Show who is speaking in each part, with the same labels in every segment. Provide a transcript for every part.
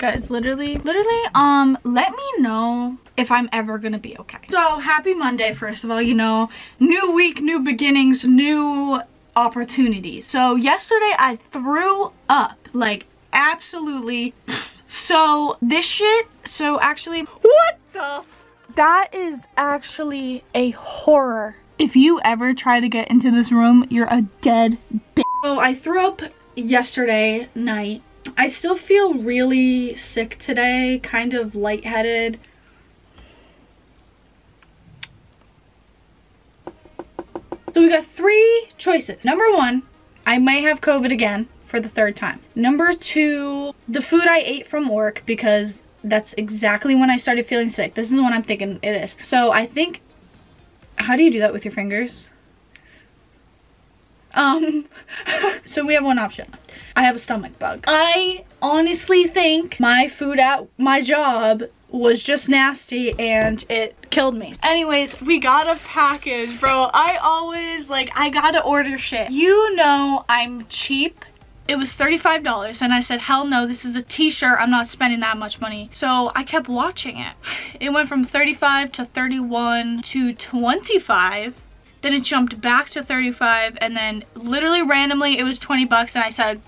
Speaker 1: Guys, literally, literally, um, let me know if I'm ever gonna be okay. So, happy Monday, first of all, you know, new week, new beginnings, new opportunities. So, yesterday I threw up, like, absolutely. So, this shit, so actually, what the? That is actually a horror. If you ever try to get into this room, you're a dead bitch. So, I threw up yesterday night I still feel really sick today, kind of lightheaded. So we got three choices. Number one, I may have COVID again for the third time. Number two, the food I ate from work because that's exactly when I started feeling sick. This is when I'm thinking it is. So I think, how do you do that with your fingers? Um, so we have one option left. I have a stomach bug. I honestly think my food at my job was just nasty and it killed me. Anyways, we got a package, bro. I always, like, I gotta order shit. You know I'm cheap. It was $35 and I said, hell no, this is a t-shirt. I'm not spending that much money. So I kept watching it. It went from 35 to 31 to 25 then it jumped back to 35 and then literally randomly it was 20 bucks and I said,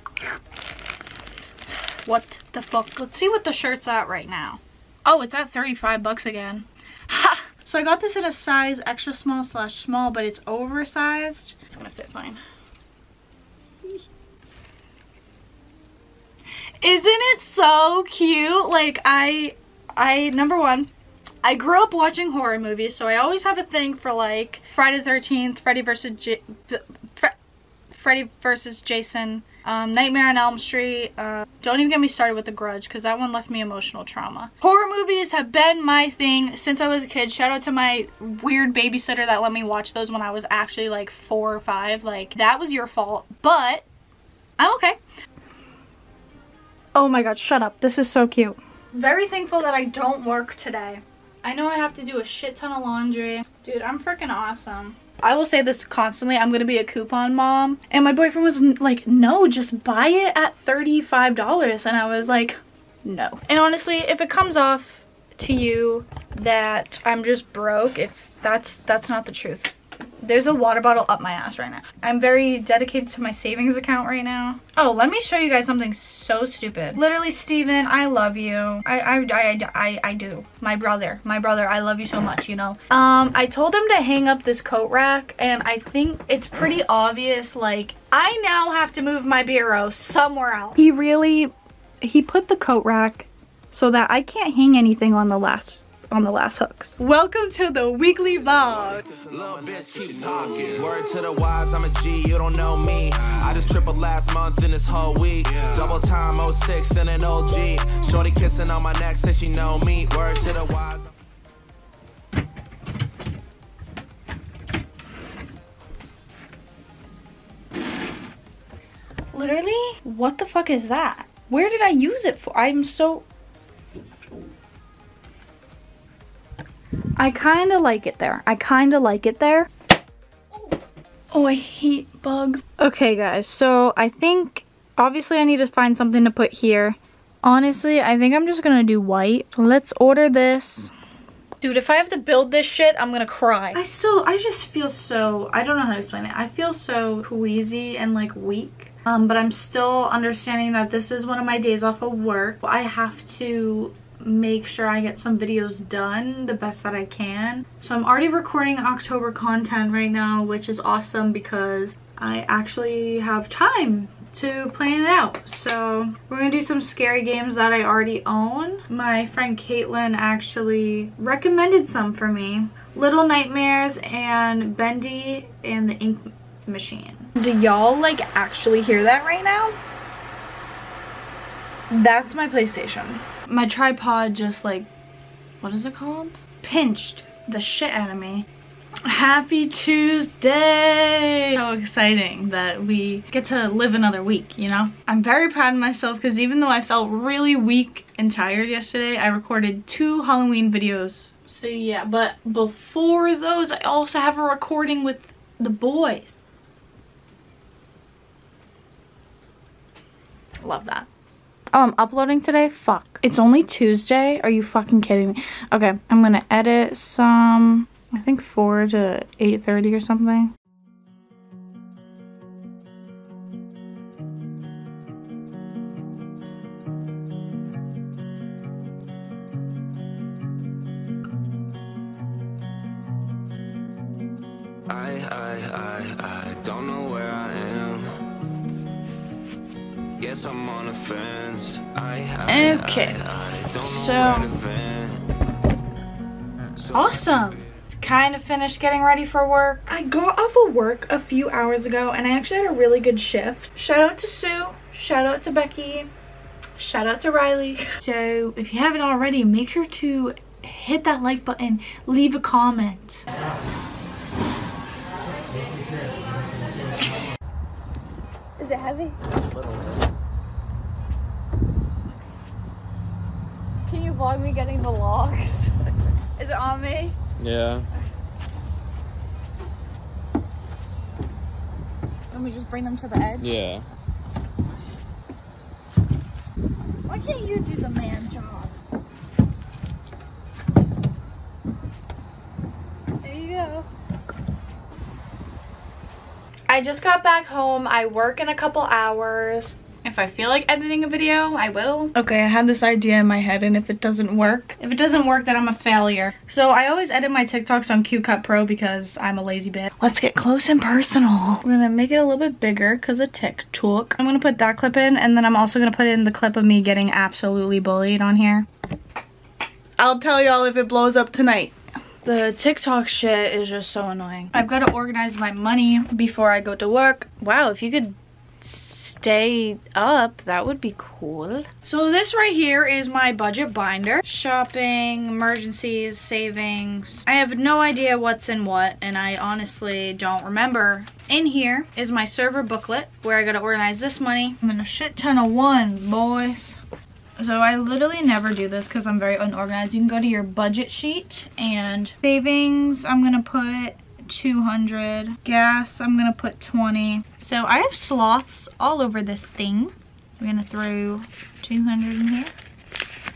Speaker 1: what the fuck? Let's see what the shirt's at right now. Oh, it's at 35 bucks again. Ha! So I got this in a size extra small slash small, but it's oversized. It's gonna fit fine. Isn't it so cute? Like I, I, number one, I grew up watching horror movies, so I always have a thing for like Friday the 13th, Freddy versus J Fre Freddy versus Jason, um, Nightmare on Elm Street. Uh, don't even get me started with The Grudge because that one left me emotional trauma. Horror movies have been my thing since I was a kid. Shout out to my weird babysitter that let me watch those when I was actually like four or five. Like, that was your fault, but I'm okay. Oh my god, shut up. This is so cute. Very thankful that I don't work today. I know I have to do a shit ton of laundry. Dude, I'm freaking awesome. I will say this constantly, I'm gonna be a coupon mom. And my boyfriend was like, no, just buy it at $35. And I was like, no. And honestly, if it comes off to you that I'm just broke, it's that's that's not the truth. There's a water bottle up my ass right now. I'm very dedicated to my savings account right now. Oh, let me show you guys something so stupid. Literally, Steven, I love you. I, I, I, I, I do. My brother, my brother, I love you so much, you know. Um, I told him to hang up this coat rack and I think it's pretty obvious, like, I now have to move my bureau somewhere else. He really, he put the coat rack so that I can't hang anything on the last on the last hooks. Welcome to the weekly vlog. Word to the wise, I'm a G, you don't know me. I just tripled last month in this whole week. Double time 06 and an OG. Shorty kissing on my neck, says she know me. Word to the wise. Literally? What the fuck is that? Where did I use it for? I'm so I kind of like it there. I kind of like it there. Oh, I hate bugs. Okay, guys, so I think, obviously I need to find something to put here. Honestly, I think I'm just gonna do white. Let's order this. Dude, if I have to build this shit, I'm gonna cry. I still, I just feel so, I don't know how to explain it. I feel so queasy and like weak. Um, but I'm still understanding that this is one of my days off of work. I have to make sure I get some videos done the best that I can. So I'm already recording October content right now, which is awesome because I actually have time to plan it out. So we're gonna do some scary games that I already own. My friend Caitlin actually recommended some for me. Little Nightmares and Bendy and the Ink Machine. Do y'all like actually hear that right now? That's my PlayStation my tripod just like, what is it called? Pinched the shit out of me. Happy Tuesday! How exciting that we get to live another week, you know? I'm very proud of myself because even though I felt really weak and tired yesterday, I recorded two Halloween videos. So yeah, but before those, I also have a recording with the boys. Love that. Oh, I'm uploading today? Fuck. It's only Tuesday? Are you fucking kidding me? Okay, I'm gonna edit some, I think 4 to 8.30 or something.
Speaker 2: Guess I'm on a fence. I, I,
Speaker 1: Okay.
Speaker 2: I, I don't
Speaker 1: So-
Speaker 2: where to vent. So
Speaker 1: Awesome. Kind of finished getting ready for work. I got off of work a few hours ago and I actually had a really good shift. Shout out to Sue. Shout out to Becky. Shout out to Riley. So if you haven't already, make sure to hit that like button, leave a comment. Is it heavy? Can you vlog me getting the logs? Is it on me?
Speaker 3: Yeah.
Speaker 1: Let me just bring them to the edge.
Speaker 3: Yeah.
Speaker 1: Why can't you do the man job? There you go. I just got back home. I work in a couple hours. If I feel like editing a video, I will. Okay, I had this idea in my head and if it doesn't work, if it doesn't work, then I'm a failure. So I always edit my TikToks on CapCut Pro because I'm a lazy bitch. Let's get close and personal. We're gonna make it a little bit bigger because of TikTok. I'm gonna put that clip in and then I'm also gonna put in the clip of me getting absolutely bullied on here. I'll tell y'all if it blows up tonight. The TikTok shit is just so annoying. I've got to organize my money before I go to work. Wow, if you could stay up, that would be cool. So this right here is my budget binder. Shopping, emergencies, savings. I have no idea what's in what and I honestly don't remember. In here is my server booklet where I gotta organize this money. I'm in a shit ton of ones, boys. So I literally never do this because I'm very unorganized. You can go to your budget sheet and savings, I'm gonna put 200. Gas, I'm gonna put 20. So I have sloths all over this thing. We're gonna throw 200 in here.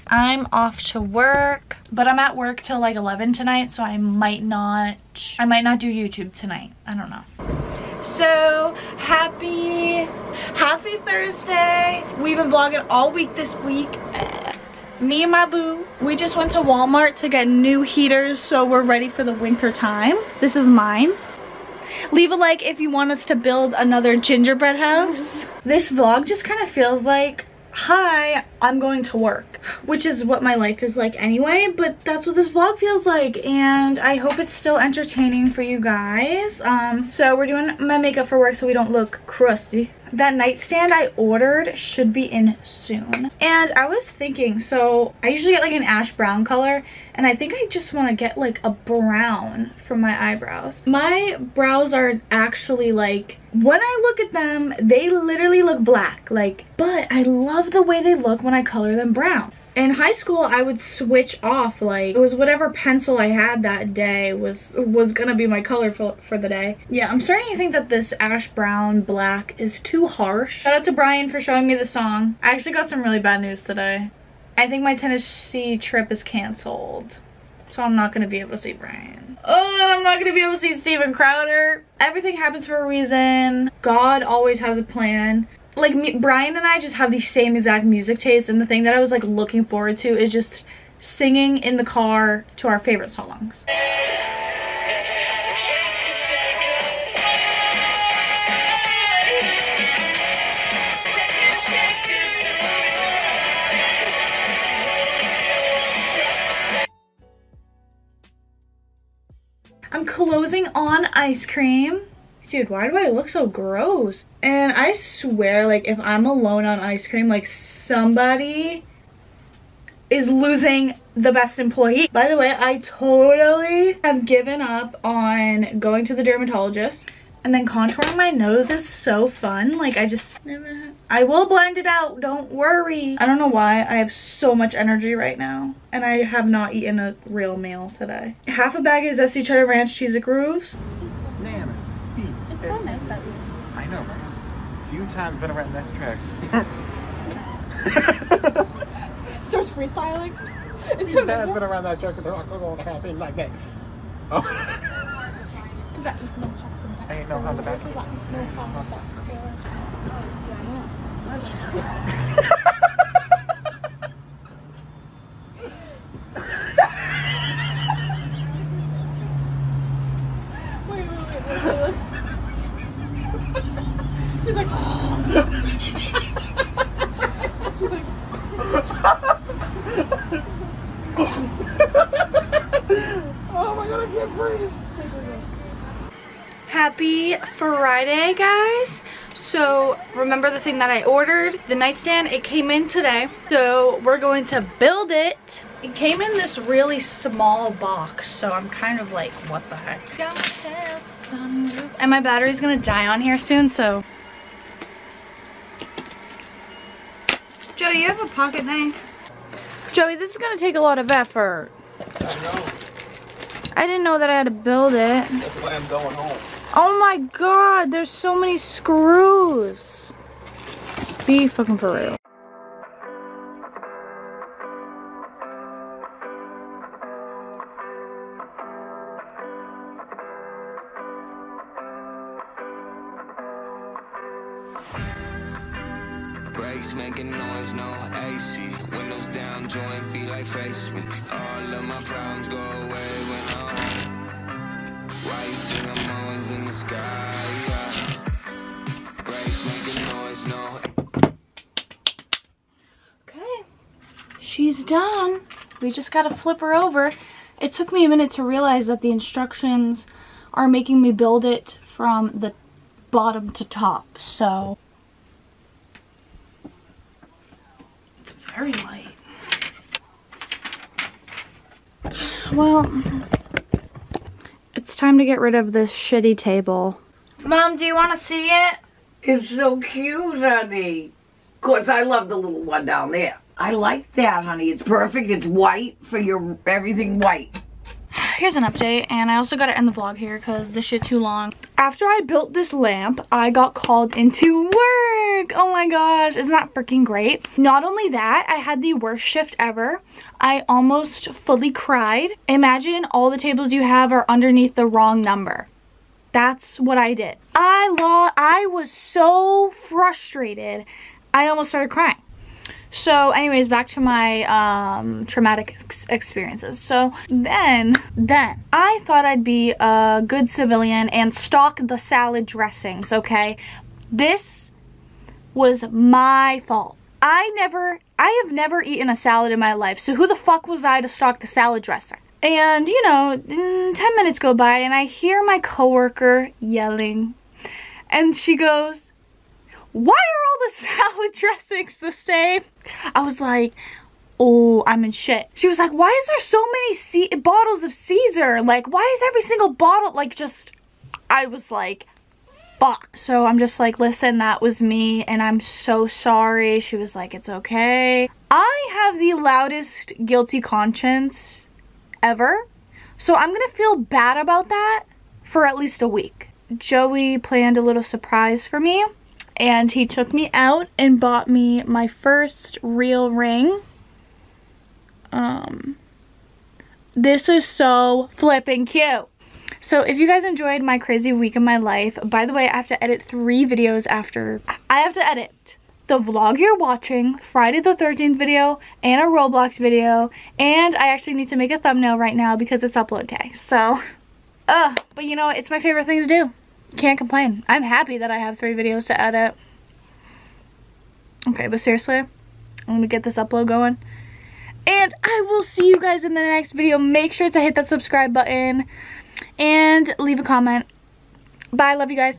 Speaker 1: I'm off to work, but I'm at work till like 11 tonight, so I might not, I might not do YouTube tonight. I don't know. So happy, happy Thursday. We've been vlogging all week this week. Me and my boo, we just went to Walmart to get new heaters so we're ready for the winter time. This is mine. Leave a like if you want us to build another gingerbread house. This vlog just kind of feels like, hi, I'm going to work, which is what my life is like anyway, but that's what this vlog feels like, and I hope it's still entertaining for you guys. Um, so we're doing my makeup for work so we don't look crusty. That nightstand I ordered should be in soon. And I was thinking, so I usually get like an ash brown color, and I think I just want to get like a brown for my eyebrows. My brows are actually like, when I look at them, they literally look black, like, but I love the way they look when I color them brown. In high school, I would switch off, like, it was whatever pencil I had that day was was gonna be my color for, for the day. Yeah, I'm starting to think that this ash brown black is too harsh. Shout out to Brian for showing me the song. I actually got some really bad news today. I think my Tennessee trip is canceled. So I'm not gonna be able to see Brian. Oh, and I'm not gonna be able to see Steven Crowder. Everything happens for a reason. God always has a plan. Like me, Brian and I just have the same exact music taste and the thing that I was like looking forward to is just singing in the car to our favorite songs. I'm closing on ice cream. Dude, why do I look so gross? And I swear, like, if I'm alone on ice cream, like, somebody is losing the best employee. By the way, I totally have given up on going to the dermatologist. And then contouring my nose is so fun. Like, I just never... I will blend it out, don't worry. I don't know why. I have so much energy right now. And I have not eaten a real meal today. Half a bag of Zesty Cheddar Ranch Cheez-It Grooves.
Speaker 4: Bananas,
Speaker 1: It's so nice that we
Speaker 4: I know, right? A few times been around that track.
Speaker 1: Starts freestyling. It's
Speaker 4: His dad's been around that track and talk on happy like that. Oh.
Speaker 1: Is that no hop
Speaker 4: Ain't no Honda back.
Speaker 1: No hop back. Wait, wait, wait, wait, wait. He's like, he's like,
Speaker 4: Oh my god, I can't breathe.
Speaker 1: Happy Friday, guys. So, remember the thing that I ordered? The nightstand, it came in today. So, we're going to build it. It came in this really small box, so I'm kind of like, what the heck? And my battery's gonna die on here soon, so. Joey, you have a pocket knife? Joey, this is gonna take a lot of effort.
Speaker 4: I know.
Speaker 1: I didn't know that I had to build it.
Speaker 4: That's why I'm going home.
Speaker 1: Oh my god, there's so many screws. Be fucking for real.
Speaker 2: Brakes making noise, no AC. Windows down, joint be like face me. All of my problems go away when I'm home. Why you think I'm always in the sky? Yeah. Brakes making noise, no
Speaker 1: Okay, she's done. We just gotta flip her over. It took me a minute to realize that the instructions are making me build it from the bottom to top, so. It's very light. Well, it's time to get rid of this shitty table. Mom, do you want to see it?
Speaker 3: It's so cute, honey. Of course, I love the little one down there. I like that, honey. It's perfect. It's white for your everything white.
Speaker 1: Here's an update and I also got to end the vlog here because this shit too long. After I built this lamp, I got called into work. Oh my gosh, isn't that freaking great? Not only that, I had the worst shift ever. I almost fully cried. Imagine all the tables you have are underneath the wrong number. That's what I did. I lo I was so frustrated. I almost started crying. So anyways, back to my um, traumatic ex experiences. So then, then, I thought I'd be a good civilian and stock the salad dressings, okay? This was my fault. I never, I have never eaten a salad in my life, so who the fuck was I to stock the salad dressing? And, you know, 10 minutes go by and I hear my coworker yelling. And she goes, why are all the salad dressings the same? I was like, oh, I'm in shit. She was like, why is there so many C bottles of Caesar? Like, why is every single bottle, like, just, I was like, fuck. So I'm just like, listen, that was me, and I'm so sorry. She was like, it's okay. I have the loudest guilty conscience ever. So I'm gonna feel bad about that for at least a week. Joey planned a little surprise for me and he took me out and bought me my first real ring. Um, this is so flipping cute. So if you guys enjoyed my crazy week of my life, by the way, I have to edit three videos after. I have to edit the vlog you're watching, Friday the 13th video, and a Roblox video, and I actually need to make a thumbnail right now because it's upload day. So, uh, but you know, it's my favorite thing to do. Can't complain. I'm happy that I have three videos to edit. Okay, but seriously, I'm gonna get this upload going. And I will see you guys in the next video. Make sure to hit that subscribe button and leave a comment. Bye, love you guys.